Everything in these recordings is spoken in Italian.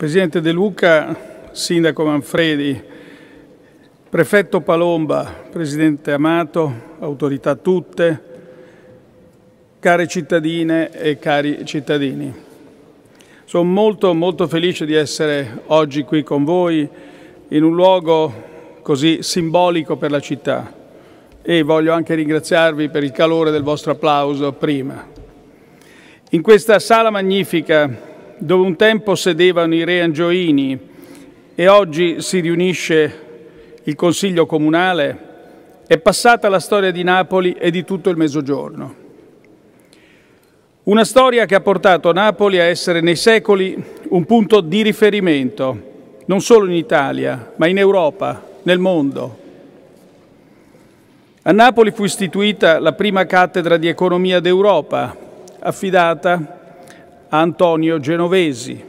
Presidente De Luca, Sindaco Manfredi, Prefetto Palomba, Presidente Amato, autorità tutte, care cittadine e cari cittadini. Sono molto molto felice di essere oggi qui con voi in un luogo così simbolico per la città e voglio anche ringraziarvi per il calore del vostro applauso prima. In questa sala magnifica dove un tempo sedevano i re angioini e oggi si riunisce il Consiglio Comunale, è passata la storia di Napoli e di tutto il Mezzogiorno. Una storia che ha portato Napoli a essere nei secoli un punto di riferimento, non solo in Italia, ma in Europa, nel mondo. A Napoli fu istituita la prima cattedra di economia d'Europa, affidata Antonio Genovesi.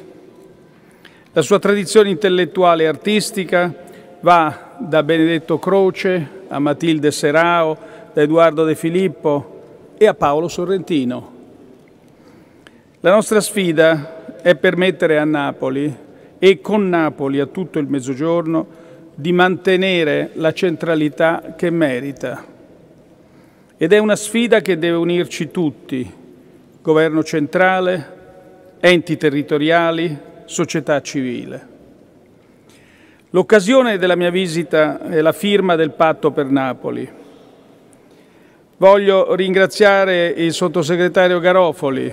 La sua tradizione intellettuale e artistica va da Benedetto Croce a Matilde Serao, da Edoardo De Filippo e a Paolo Sorrentino. La nostra sfida è permettere a Napoli e con Napoli a tutto il Mezzogiorno di mantenere la centralità che merita. Ed è una sfida che deve unirci tutti, governo centrale, enti territoriali, società civile. L'occasione della mia visita è la firma del patto per Napoli. Voglio ringraziare il sottosegretario Garofoli,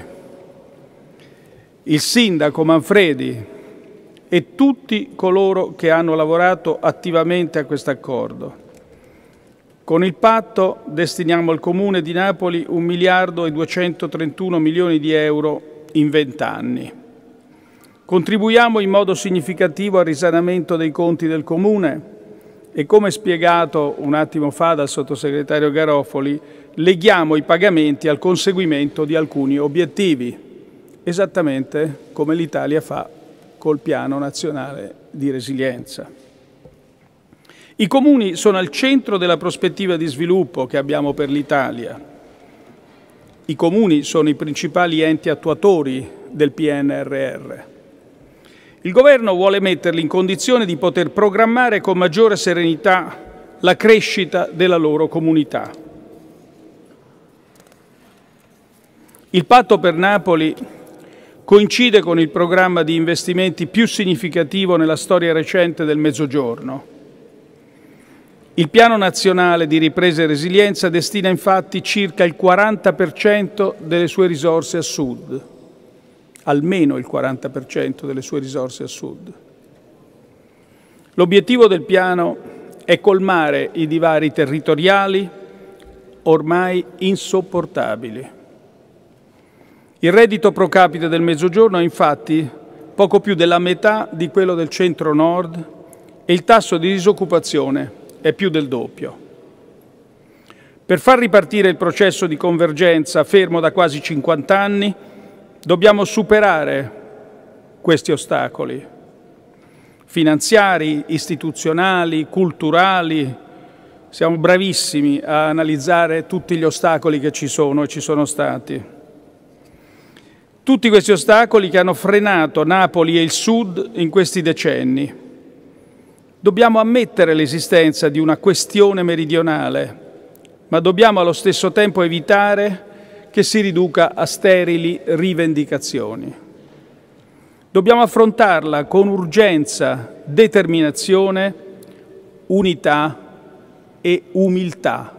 il sindaco Manfredi e tutti coloro che hanno lavorato attivamente a questo accordo. Con il patto destiniamo al Comune di Napoli 1 miliardo e 231 milioni di euro in vent'anni. Contribuiamo in modo significativo al risanamento dei conti del Comune e, come spiegato un attimo fa dal sottosegretario Garofoli, leghiamo i pagamenti al conseguimento di alcuni obiettivi, esattamente come l'Italia fa col Piano Nazionale di Resilienza. I comuni sono al centro della prospettiva di sviluppo che abbiamo per l'Italia i comuni sono i principali enti attuatori del PNRR. Il Governo vuole metterli in condizione di poter programmare con maggiore serenità la crescita della loro comunità. Il patto per Napoli coincide con il programma di investimenti più significativo nella storia recente del Mezzogiorno il Piano nazionale di ripresa e resilienza destina infatti circa il 40% delle sue risorse a sud, almeno il 40% delle sue risorse a sud. L'obiettivo del piano è colmare i divari territoriali ormai insopportabili. Il reddito pro capite del Mezzogiorno è infatti poco più della metà di quello del centro-nord e il tasso di disoccupazione è più del doppio. Per far ripartire il processo di convergenza fermo da quasi 50 anni, dobbiamo superare questi ostacoli finanziari, istituzionali, culturali. Siamo bravissimi a analizzare tutti gli ostacoli che ci sono e ci sono stati. Tutti questi ostacoli che hanno frenato Napoli e il Sud in questi decenni Dobbiamo ammettere l'esistenza di una questione meridionale, ma dobbiamo allo stesso tempo evitare che si riduca a sterili rivendicazioni. Dobbiamo affrontarla con urgenza, determinazione, unità e umiltà.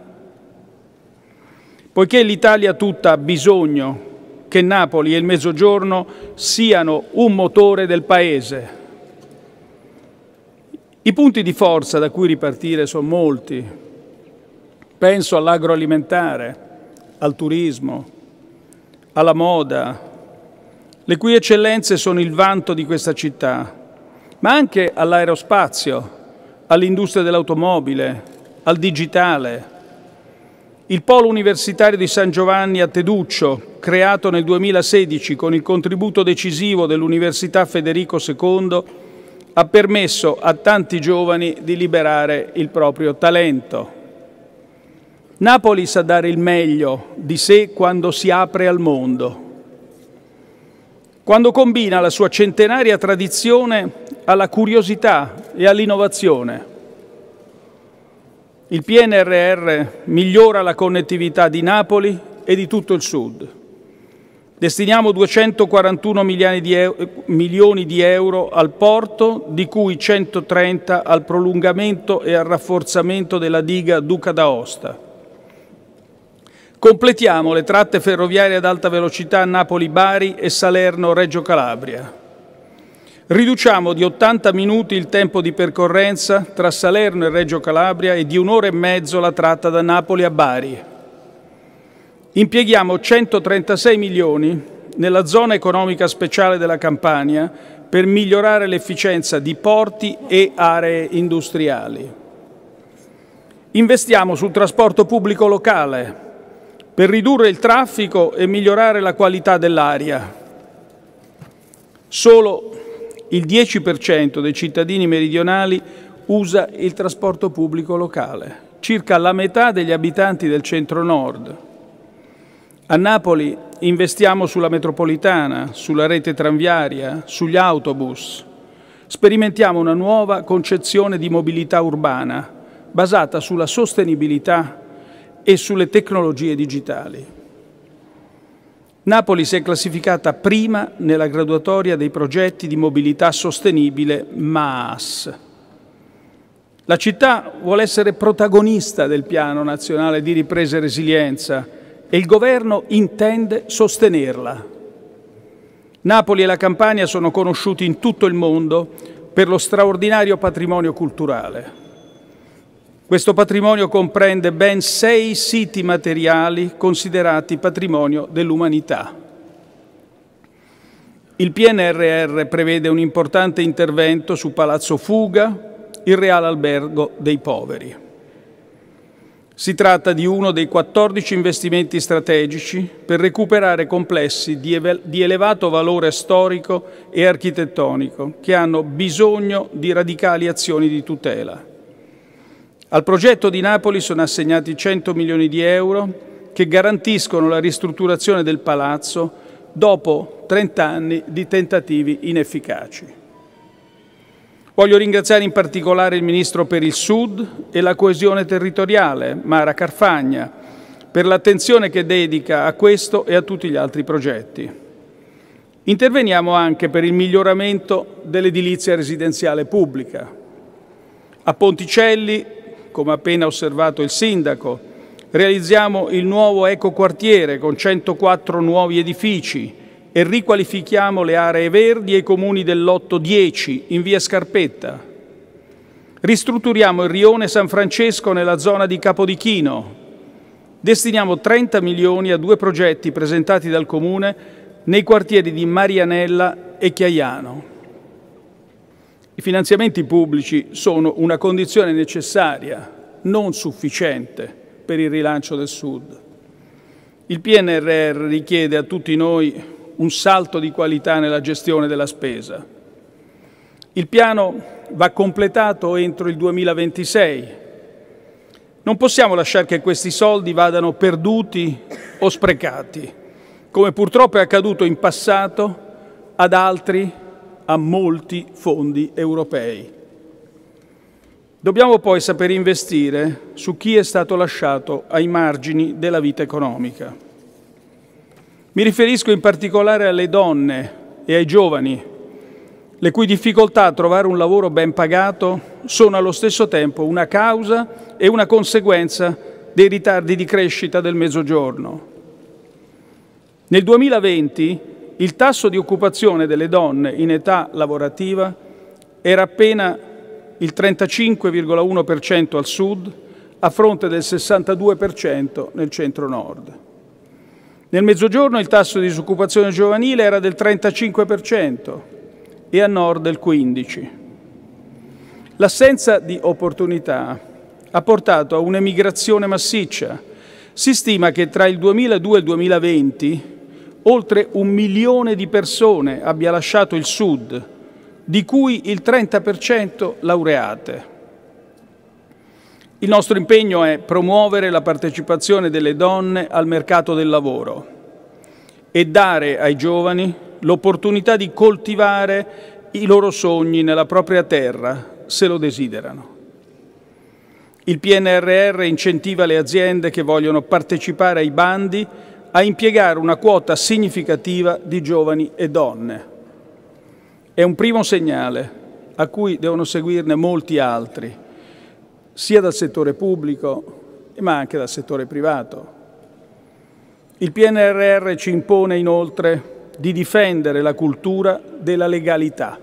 Poiché l'Italia tutta ha bisogno che Napoli e il Mezzogiorno siano un motore del Paese, i punti di forza da cui ripartire sono molti. Penso all'agroalimentare, al turismo, alla moda, le cui eccellenze sono il vanto di questa città, ma anche all'aerospazio, all'industria dell'automobile, al digitale. Il Polo Universitario di San Giovanni a Teduccio, creato nel 2016 con il contributo decisivo dell'Università Federico II, ha permesso a tanti giovani di liberare il proprio talento. Napoli sa dare il meglio di sé quando si apre al mondo. quando combina la sua centenaria tradizione alla curiosità e all'innovazione. Il PNRR migliora la connettività di Napoli e di tutto il Sud. Destiniamo 241 milioni di, euro, al porto, di cui 130 al prolungamento e al rafforzamento della diga Duca d'Aosta. Completiamo le tratte ferroviarie ad alta velocità Napoli-Bari e Salerno-Reggio Calabria. Riduciamo di 80 minuti il tempo di percorrenza tra Salerno e Reggio Calabria e di un'ora e mezzo la tratta da Napoli a Bari. Impieghiamo 136 milioni nella zona economica speciale della Campania per migliorare l'efficienza di porti e aree industriali. Investiamo sul trasporto pubblico locale per ridurre il traffico e migliorare la qualità dell'aria. Solo il 10% dei cittadini meridionali usa il trasporto pubblico locale, circa la metà degli abitanti del centro-nord. A Napoli investiamo sulla metropolitana, sulla rete tranviaria, sugli autobus. Sperimentiamo una nuova concezione di mobilità urbana basata sulla sostenibilità e sulle tecnologie digitali. Napoli si è classificata prima nella graduatoria dei progetti di mobilità sostenibile MAAS. La città vuole essere protagonista del Piano nazionale di ripresa e resilienza e il governo intende sostenerla. Napoli e la Campania sono conosciuti in tutto il mondo per lo straordinario patrimonio culturale. Questo patrimonio comprende ben sei siti materiali considerati patrimonio dell'umanità. Il PNRR prevede un importante intervento su Palazzo Fuga, il Reale Albergo dei Poveri. Si tratta di uno dei 14 investimenti strategici per recuperare complessi di, elevato valore storico e architettonico che hanno bisogno di radicali azioni di tutela. Al progetto di Napoli sono assegnati 100 milioni di euro che garantiscono la ristrutturazione del palazzo dopo 30 anni di tentativi inefficaci. Voglio ringraziare in particolare il Ministro per il Sud e la coesione territoriale, Mara Carfagna, per l'attenzione che dedica a questo e a tutti gli altri progetti. Interveniamo anche per il miglioramento dell'edilizia residenziale pubblica. A Ponticelli come appena osservato il Sindaco. Realizziamo il nuovo ecoquartiere con 104 nuovi edifici e riqualifichiamo le aree verdi e i comuni dell'Otto 10 in via Scarpetta. Ristrutturiamo il rione San Francesco nella zona di Capodichino. Destiniamo 30 milioni a due progetti presentati dal Comune nei quartieri di Marianella e Chiaiano. I finanziamenti pubblici sono una condizione necessaria, non sufficiente, per il rilancio del Sud. Il PNRR richiede a tutti noi un salto di qualità nella gestione della spesa. Il piano va completato entro il 2026. Non possiamo lasciare che questi soldi vadano perduti o sprecati, come purtroppo è accaduto in passato ad altri a molti fondi europei. Dobbiamo poi saper investire su chi è stato lasciato ai margini della vita economica. Mi riferisco in particolare alle donne e ai giovani, le cui difficoltà a trovare un lavoro ben pagato sono allo stesso tempo una causa e una conseguenza dei ritardi di crescita del Mezzogiorno. Nel 2020 il tasso di occupazione delle donne in età lavorativa era appena il 35,1% al sud, a fronte del 62% nel centro-nord. Nel mezzogiorno il tasso di disoccupazione giovanile era del 35% e a nord del 15%. L'assenza di opportunità ha portato a un'emigrazione massiccia. Si stima che tra il 2002 e il 2020 oltre un milione di persone abbia lasciato il Sud, di cui il 30% laureate. Il nostro impegno è promuovere la partecipazione delle donne al mercato del lavoro e dare ai giovani l'opportunità di coltivare i loro sogni nella propria terra, se lo desiderano. Il PNRR incentiva le aziende che vogliono partecipare ai bandi a impiegare una quota significativa di giovani e donne. È un primo segnale a cui devono seguirne molti altri, sia dal settore pubblico ma anche dal settore privato. Il PNRR ci impone inoltre di difendere la cultura della legalità.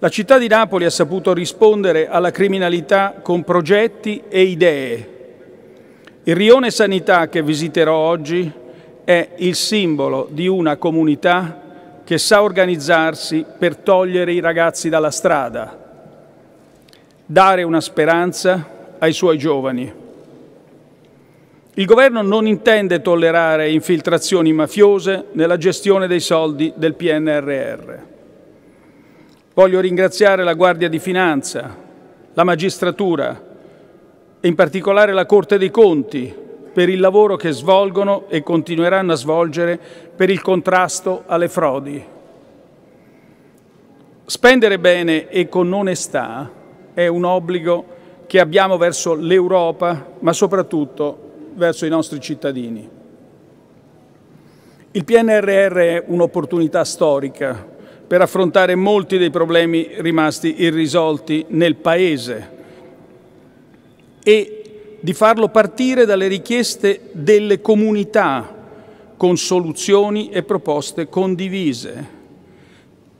La città di Napoli ha saputo rispondere alla criminalità con progetti e idee. Il rione sanità che visiterò oggi è il simbolo di una comunità che sa organizzarsi per togliere i ragazzi dalla strada, dare una speranza ai suoi giovani. Il governo non intende tollerare infiltrazioni mafiose nella gestione dei soldi del PNRR. Voglio ringraziare la Guardia di Finanza, la magistratura e in particolare la Corte dei Conti per il lavoro che svolgono e continueranno a svolgere per il contrasto alle frodi. Spendere bene e con onestà è un obbligo che abbiamo verso l'Europa, ma soprattutto verso i nostri cittadini. Il PNRR è un'opportunità storica per affrontare molti dei problemi rimasti irrisolti nel Paese e di farlo partire dalle richieste delle comunità con soluzioni e proposte condivise.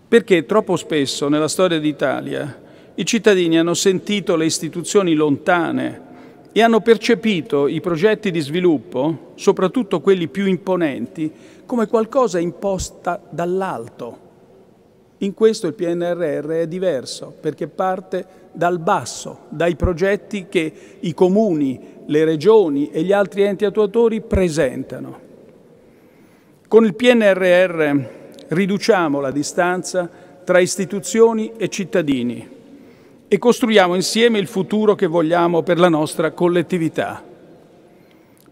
Perché troppo spesso nella storia d'Italia i cittadini hanno sentito le istituzioni lontane e hanno percepito i progetti di sviluppo, soprattutto quelli più imponenti, come qualcosa imposta dall'alto. In questo il PNRR è diverso perché parte dal basso, dai progetti che i comuni, le regioni e gli altri enti attuatori presentano. Con il PNRR riduciamo la distanza tra istituzioni e cittadini e costruiamo insieme il futuro che vogliamo per la nostra collettività.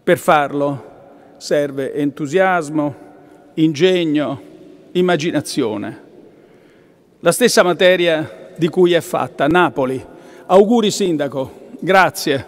Per farlo serve entusiasmo, ingegno, immaginazione. La stessa materia di cui è fatta Napoli. Auguri Sindaco, grazie.